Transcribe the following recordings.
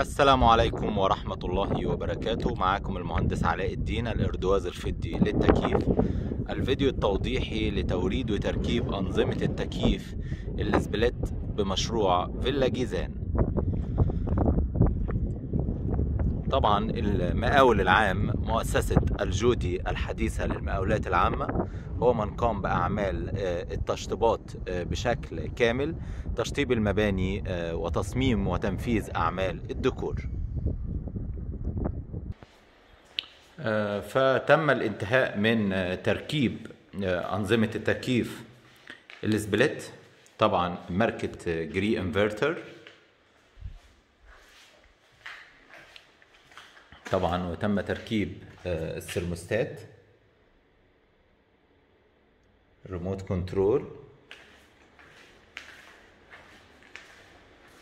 السلام عليكم ورحمة الله وبركاته. معاكم المهندس علاء الدين الإردواز الفضي للتكييف. الفيديو التوضيحي لتوريد وتركيب أنظمة التكييف السبليت بمشروع فيلا جيزان. طبعا المقاول العام مؤسسة الجودي الحديثة للمقاولات العامة هو من قام بأعمال التشطيبات بشكل كامل تشطيب المباني وتصميم وتنفيذ أعمال الديكور. فتم الانتهاء من تركيب أنظمة التكييف ال split طبعا ماركة Gree inverter. طبعا وتم تركيب السرموستات remote control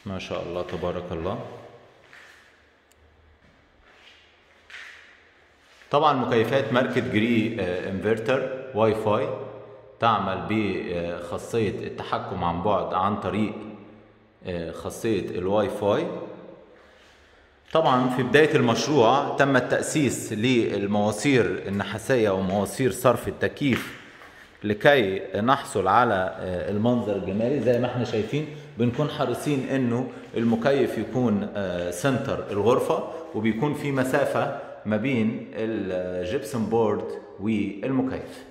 ما شاء الله تبارك الله. طبعا مكيفات ماركة Gree inverter Wi-Fi تعمل بخاصية التحكم عن بعد عن طريق خاصية الواي فاي طبعا في بداية المشروع تم التأسيس للمواسير النحاسية ومواسير صرف التكييف لكي نحصل على المنظر الجمالي. زي ما إحنا شايفين بنكون حريصين إنه المكيف يكون center الغرفة وبيكون في مسافة ما بين ال gypsum board والمكيف.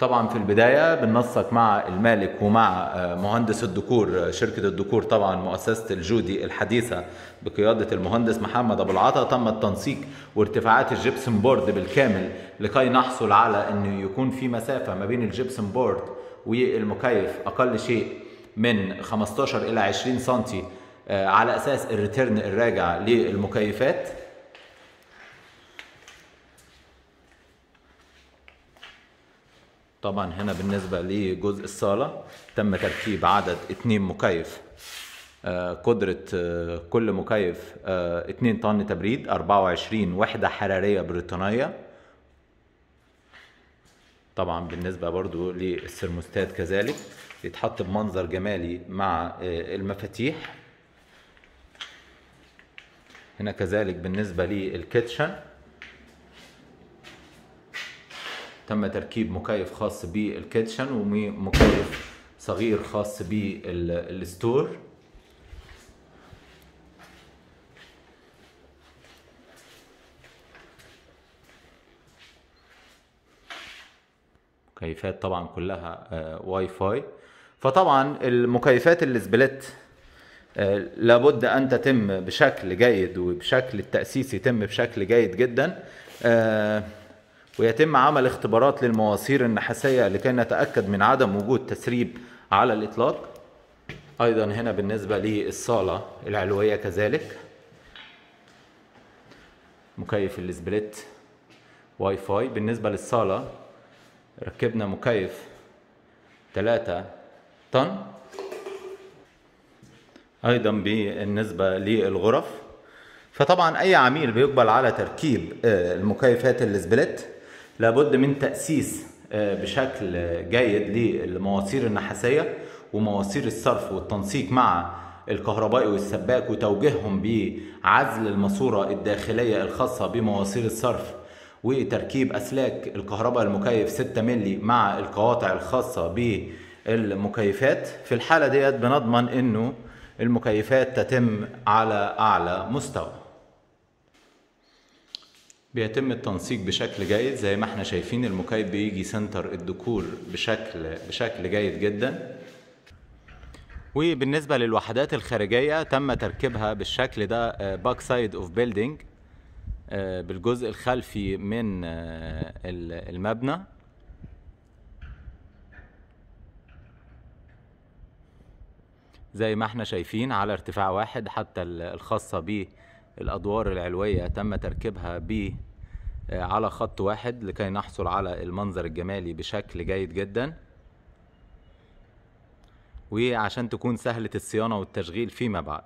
طبعا في البداية بننسق مع المالك ومع مهندس الديكور شركة الديكور طبعا مؤسسة الجودي الحديثة بقيادة المهندس محمد أبو العطا. تم التنسيق وارتفاعات ال gypsum board بالكامل لكي نحصل على إنه يكون في مسافة ما بين ال gypsum board والمكيف أقل شيء من 15 إلى 20 سم على أساس ال return الراجع للمكيفات. طبعا هنا بالنسبة لجزء الصالة تم تركيب عدد اتنين مكيف قدرة كل مكيف اتنين طن تبريد أربعة وعشرين وحدة حرارية بريطانية. طبعا بالنسبة برضو للسرموستات كذلك يتحط بمنظر جمالي مع المفاتيح. هنا كذلك بالنسبة للكيتشن تم تركيب مكيف خاص بال kitchen ومكيف صغير خاص بال store. مكيفات طبعا كلها واي فاي. فطبعا المكيفات ال split لابد أن تتم بشكل جيد وبشكل التاسيس يتم بشكل جيد جدا. ويتم عمل اختبارات للمواسير النحاسية لكي نتأكد من عدم وجود تسريب على الإطلاق. أيضا هنا بالنسبة للصالة العلوية كذلك. مكيف ال split Wi-Fi. بالنسبة للصالة ركبنا مكيف 3 طن. أيضا بالنسبة للغرف فطبعا أي عميل بيقبل على تركيب المكيفات ال split. لابد من تأسيس بشكل جيد للمواسير النحاسية ومواسير الصرف والتنسيق مع الكهربائي والسباك وتوجيههم بعزل الماسورة الداخلية الخاصة بمواسير الصرف وتركيب أسلاك الكهرباء المكيف 6 ملي مع القواطع الخاصة بالمكيفات. في الحالة ديت بنضمن إنه المكيفات تتم على أعلى مستوى. بيتم التنسيق بشكل جيد زي ما إحنا شايفين المكيف بيجي center الديكور بشكل بشكل جيد جدا. وبالنسبة للوحدات الخارجية تم تركيبها بالشكل ده back side of building بالجزء الخلفي من المبنى. زي ما إحنا شايفين على ارتفاع واحد حتى الخاصة بالأدوار العلوية تم تركيبها ب على خط واحد لكي نحصل على المنظر الجمالي بشكل جيد جدا. وعشان تكون سهلة الصيانة والتشغيل فيما بعد.